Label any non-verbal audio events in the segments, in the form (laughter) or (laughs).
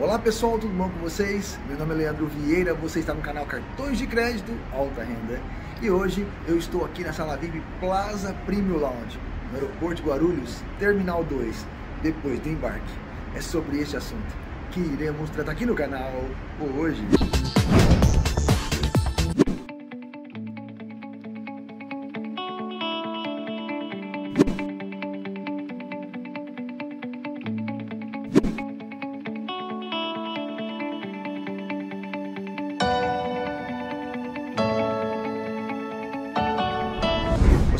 Olá pessoal, tudo bom com vocês? Meu nome é Leandro Vieira, você está no canal Cartões de Crédito Alta Renda e hoje eu estou aqui na sala VIP Plaza Premium Lounge, no aeroporto de Guarulhos, Terminal 2, depois do embarque. É sobre este assunto que iremos tratar aqui no canal hoje.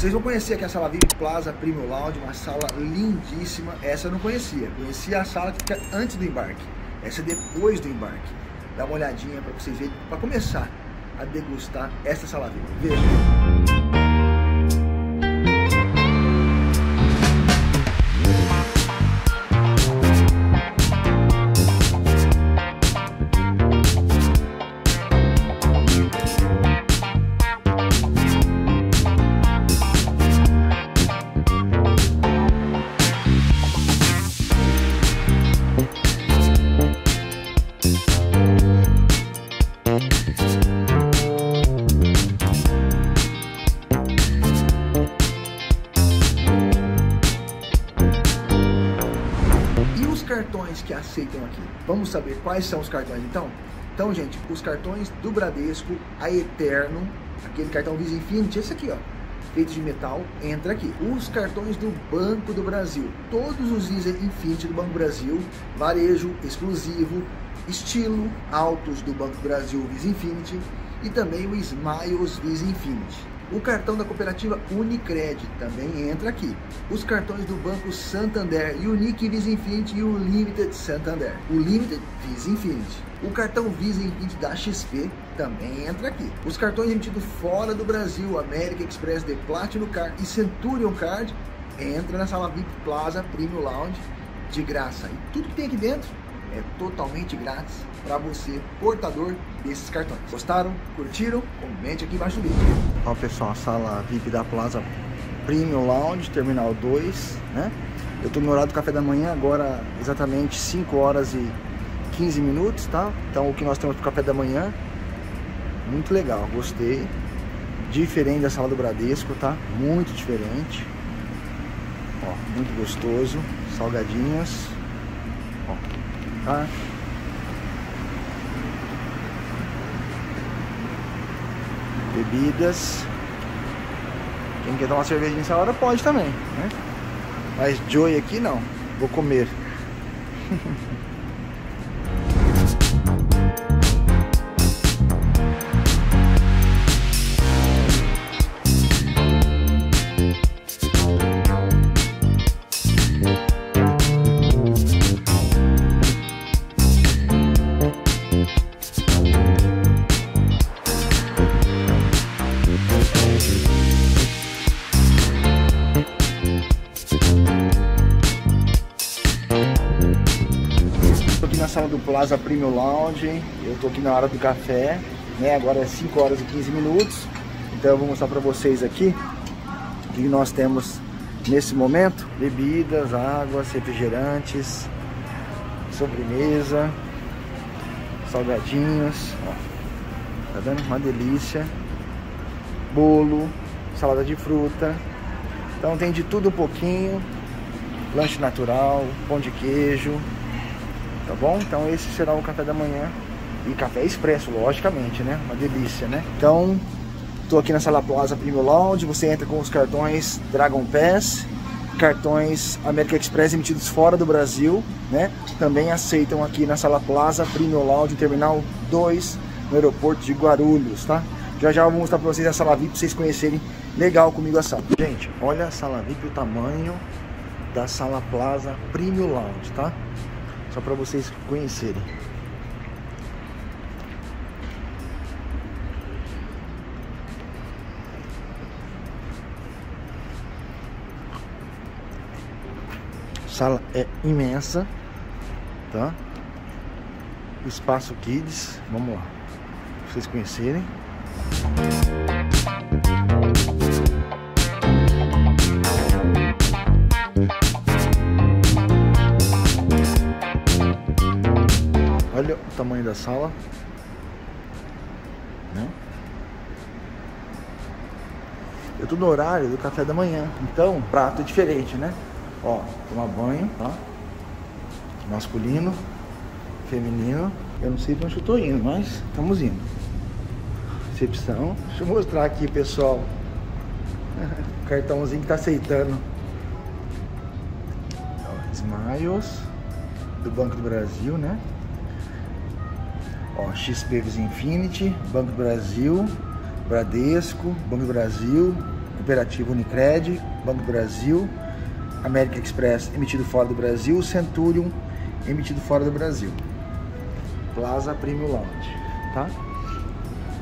Vocês vão conhecer aqui a sala VIP Plaza Premium Lounge, uma sala lindíssima. Essa eu não conhecia. Conhecia a sala que fica antes do embarque. Essa é depois do embarque. Dá uma olhadinha para vocês verem, para começar a degustar essa sala VIP. Veja. Aceitam aqui? Vamos saber quais são os cartões então? Então, gente, os cartões do Bradesco, a Eterno, aquele cartão Visa Infinity, esse aqui, ó, feito de metal, entra aqui. Os cartões do Banco do Brasil, todos os Visa Infinity do Banco do Brasil, varejo, exclusivo, estilo, altos do Banco do Brasil Visa Infinity e também o Smiles Visa Infinity. O cartão da cooperativa Unicred também entra aqui. Os cartões do Banco Santander, Unique Visa Infinity e o Limited Santander. O Limited Visa Infinity. O cartão Visa Infinity da XP também entra aqui. Os cartões emitidos fora do Brasil, American Express de Platinum Card e Centurion Card, entra na sala VIP Plaza Premium Lounge de graça. E tudo que tem aqui dentro é totalmente grátis para você, portador desses cartões. Gostaram? Curtiram? Comente aqui embaixo do vídeo. Ó pessoal, a sala VIP da Plaza Premium Lounge, Terminal 2, né? Eu tô no horário do café da manhã, agora exatamente 5 horas e 15 minutos, tá? Então o que nós temos pro café da manhã, muito legal, gostei. Diferente da sala do Bradesco, tá? Muito diferente. Ó, muito gostoso. Salgadinhos. Ó, tá? Bebidas. Quem quer tomar cerveja nessa hora pode também, né? Mas Joy aqui não. Vou comer. (laughs) aqui na sala do Plaza Premium Lounge. Eu estou aqui na hora do café, né? Agora é 5 horas e 15 minutos. Então eu vou mostrar para vocês aqui o que nós temos nesse momento: bebidas, águas, refrigerantes, sobremesa, salgadinhos. Ó. Tá dando uma delícia. Bolo, salada de fruta. Então tem de tudo um pouquinho. Lanche natural, pão de queijo, tá bom? Então esse será o café da manhã e café expresso, logicamente, né? Uma delícia, né? Então, tô aqui na Sala Plaza Premium Lounge, você entra com os cartões Dragon Pass, cartões American Express emitidos fora do Brasil, né? Também aceitam aqui na Sala Plaza Premium Lounge, Terminal 2, no aeroporto de Guarulhos, tá? Já já vou mostrar pra vocês a sala VIP, pra vocês conhecerem legal comigo a sala. Gente, olha a sala VIP, o tamanho da Sala Plaza Premium Lounge, tá? Só para vocês conhecerem. Sala é imensa, tá? Espaço Kids, vamos lá, pra vocês conhecerem. O tamanho da sala. Né? Eu tô no horário do café da manhã. Então, prato é diferente, né? Ó, tomar banho, tá? Masculino, feminino. Eu não sei pra onde eu tô indo, mas estamos indo. Recepção. Deixa eu mostrar aqui, pessoal. (laughs) o cartãozinho que tá aceitando. Ó, Smiles do Banco do Brasil, né? Ó, XP Visa Infinity, Banco do Brasil, Bradesco, Banco do Brasil, Cooperativo Unicred, Banco do Brasil, América Express emitido fora do Brasil, Centurion emitido fora do Brasil. Plaza Premium Lounge, tá?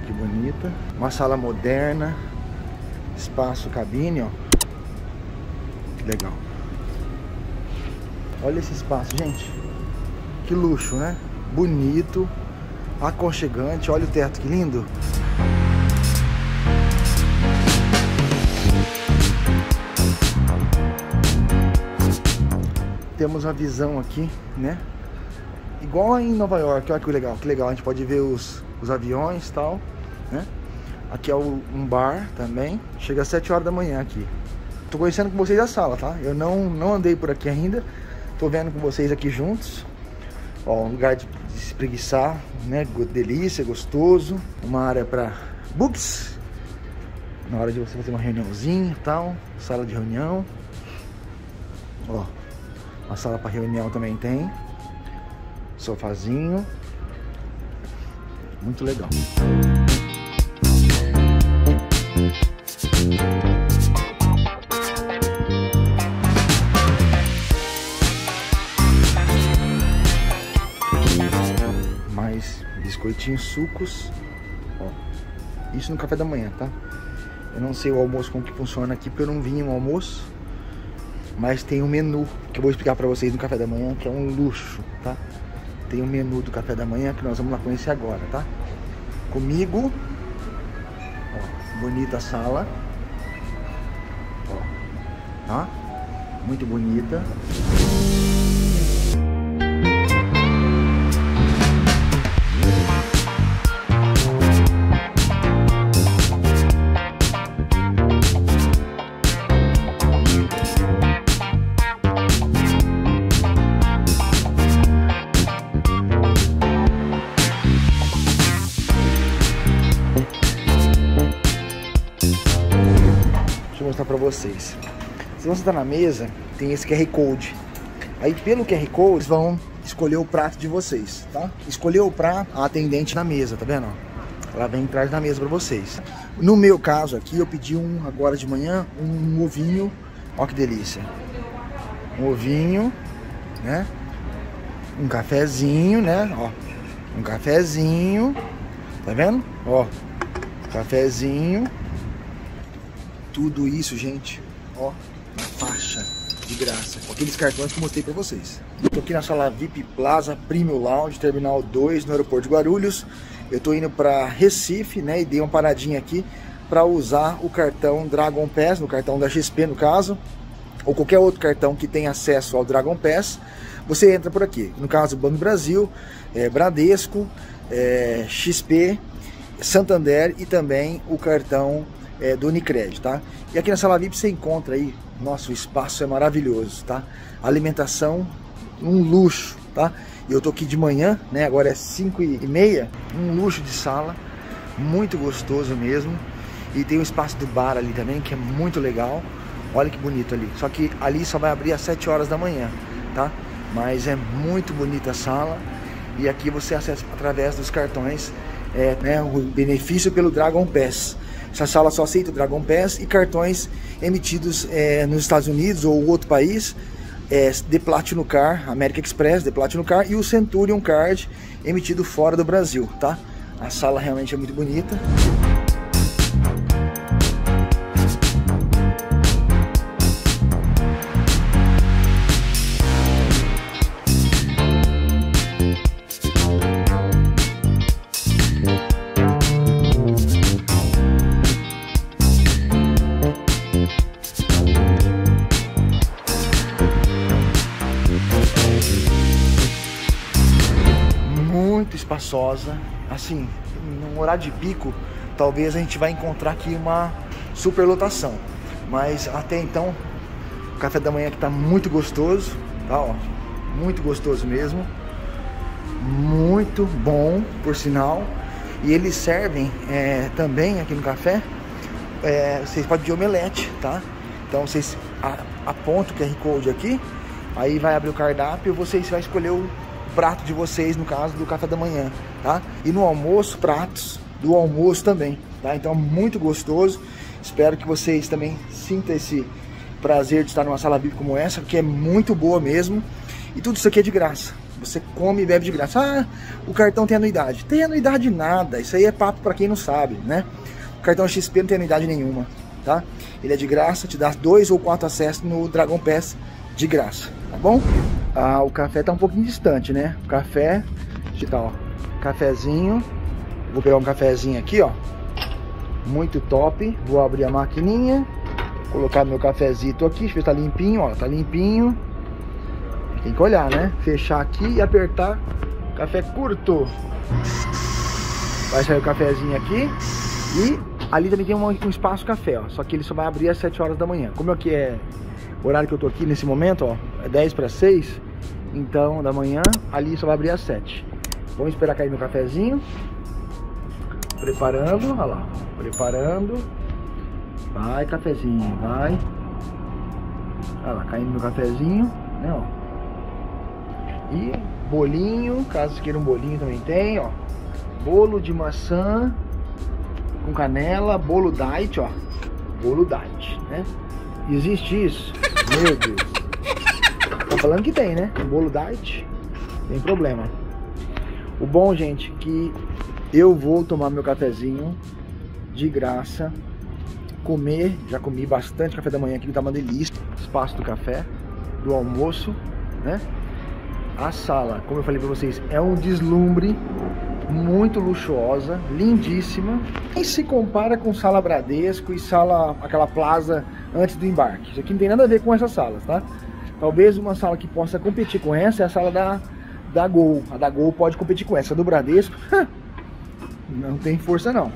Que bonita. Uma sala moderna, espaço cabine, ó. Que legal. Olha esse espaço, gente. Que luxo, né? Bonito, aconchegante. Olha o teto, que lindo. temos uma visão aqui, né? Igual em Nova York, olha que legal, que legal. A gente pode ver os, os aviões e tal, né? Aqui é um bar também. Chega às 7 horas da manhã aqui. Tô conhecendo com vocês a sala, tá? Eu não, não andei por aqui ainda. Tô vendo com vocês aqui juntos. Ó, um lugar de, de se preguiçar, né? Delícia, gostoso. Uma área para books. Na hora de você fazer uma reuniãozinha e tal. Sala de reunião. Ó, a sala para reunião também tem. Sofazinho. Muito legal. Biscoitinhos, sucos. Ó, isso no café da manhã, tá? Eu não sei o almoço como que funciona aqui, porque eu não vim no almoço. Mas tem um menu que eu vou explicar para vocês no café da manhã, que é um luxo, tá? Tem um menu do café da manhã que nós vamos lá conhecer agora, tá? Comigo, ó, bonita sala, ó, tá? Muito bonita. Mostrar para vocês. Se você está na mesa, tem esse QR Code. Aí pelo QR Code, vão escolher o prato de vocês, tá? Escolher o prato, a atendente na mesa, tá vendo? Ela vem atrás da mesa para vocês. No meu caso aqui, eu pedi um, agora de manhã, um ovinho. Ó que delícia. Um ovinho, né? Um cafezinho, né? Ó, um cafezinho. Tá vendo? Ó, cafezinho tudo isso, gente, ó, na faixa de graça, com aqueles cartões que eu mostrei para vocês. Estou aqui na sala VIP Plaza Premium Lounge, Terminal 2, no aeroporto de Guarulhos. Eu estou indo para Recife, né, e dei uma paradinha aqui para usar o cartão Dragon Pass, no cartão da XP no caso, ou qualquer outro cartão que tenha acesso ao Dragon Pass, você entra por aqui. No caso, Banco Brasil, é, Bradesco, é, XP, Santander e também o cartão é, do Unicred, tá? E aqui na sala VIP você encontra aí, nosso espaço é maravilhoso, tá? Alimentação, um luxo, tá? Eu tô aqui de manhã, né? Agora é 5 e meia, um luxo de sala, muito gostoso mesmo. E tem o espaço do bar ali também, que é muito legal. Olha que bonito ali. Só que ali só vai abrir às 7 horas da manhã, tá? Mas é muito bonita a sala. E aqui você acessa através dos cartões é, né, o benefício pelo Dragon Pass. Essa sala só aceita Dragon Pass e cartões emitidos é, nos Estados Unidos ou outro país, é, The Platinum Car, American Express, The Platinum Car e o Centurion Card emitido fora do Brasil, tá? A sala realmente é muito bonita. Espaçosa. Assim, num horário de pico, talvez a gente vai encontrar aqui uma superlotação. Mas até então, o café da manhã aqui tá muito gostoso, tá? Ó, muito gostoso mesmo. Muito bom, por sinal. E eles servem é, também aqui no café. É, vocês podem de omelete, tá? Então vocês apontam o QR Code aqui, aí vai abrir o cardápio e vocês vão escolher o prato de vocês, no caso do café da manhã, tá? E no almoço, pratos do almoço também, tá? Então muito gostoso. Espero que vocês também sintam esse prazer de estar numa sala VIP como essa, que é muito boa mesmo. E tudo isso aqui é de graça. Você come e bebe de graça. Ah, o cartão tem anuidade. Tem anuidade nada. Isso aí é papo para quem não sabe, né? O cartão XP não tem anuidade nenhuma, tá? Ele é de graça, te dá dois ou quatro acessos no Dragon Pass de graça, tá bom? Ah, o café tá um pouquinho distante, né? O café, que tal, ó, cafezinho. Vou pegar um cafezinho aqui, ó. Muito top. Vou abrir a maquininha, colocar meu cafezito aqui, deixa eu ver se tá limpinho, ó, tá limpinho. Tem que olhar, né? Fechar aqui e apertar. Café curto. Vai sair o cafezinho aqui. E ali também tem um, um espaço café, ó. Só que ele só vai abrir às 7 horas da manhã. Como aqui é o horário que eu tô aqui nesse momento, ó, é 10 para 6, então da manhã, ali só vai abrir às 7. Vamos esperar cair meu cafezinho. Preparando, olha lá, preparando. Vai, cafezinho, vai. Olha lá, caindo meu cafezinho, né, ó. E bolinho, caso queira um bolinho também tem, ó. Bolo de maçã com canela, bolo diet, ó. Bolo diet, né? Existe isso? Meu Deus. Falando que tem, né? Bolo diet, tem problema. O bom, gente, que eu vou tomar meu cafezinho de graça, comer, já comi bastante café da manhã aqui, tá uma delícia. Espaço do café, do almoço, né? A sala, como eu falei para vocês, é um deslumbre muito luxuosa, lindíssima. E se compara com sala Bradesco e sala, aquela plaza antes do embarque. Isso aqui não tem nada a ver com essas salas, tá? Talvez uma sala que possa competir com essa é a sala da, da Gol. A da Gol pode competir com essa. A do Bradesco, não tem força não,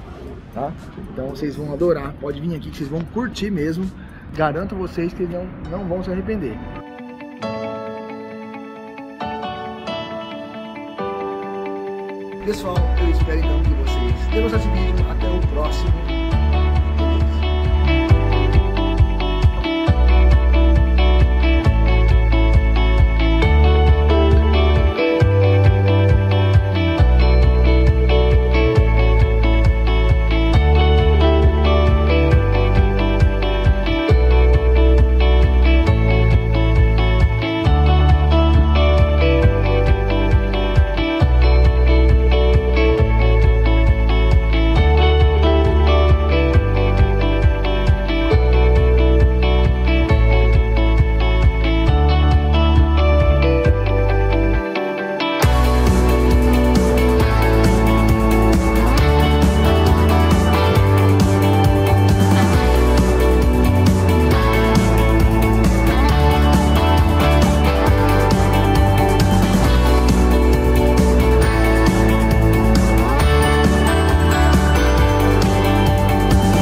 tá? Então vocês vão adorar. Pode vir aqui que vocês vão curtir mesmo. Garanto vocês que não, não vão se arrepender. Pessoal, eu espero então que vocês tenham gostado desse vídeo. Até o próximo.